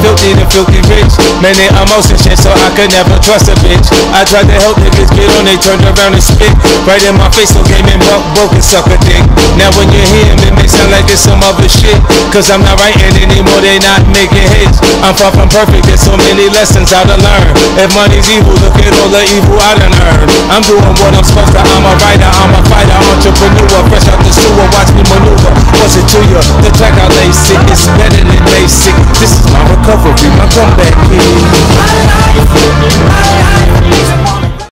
filthy to filthy rich. Many emotions shit, so I could never trust a bitch. I tried to help niggas get on, they turned around and spit. Right in my face, so game and buck, broken sucker dick. Now when you hear him, it may sound like it's some other shit. Cause I'm not writing anymore, they not making hits. I'm far from perfect, there's so many lessons I to learn. If money's evil, look at all the evil I done earned. I'm doing what I'm supposed to, I'm a writer, I'm a fighter, entrepreneur. Fresh out the sewer, watch me maneuver. What's it to you? The track I lay sick is better Bombay.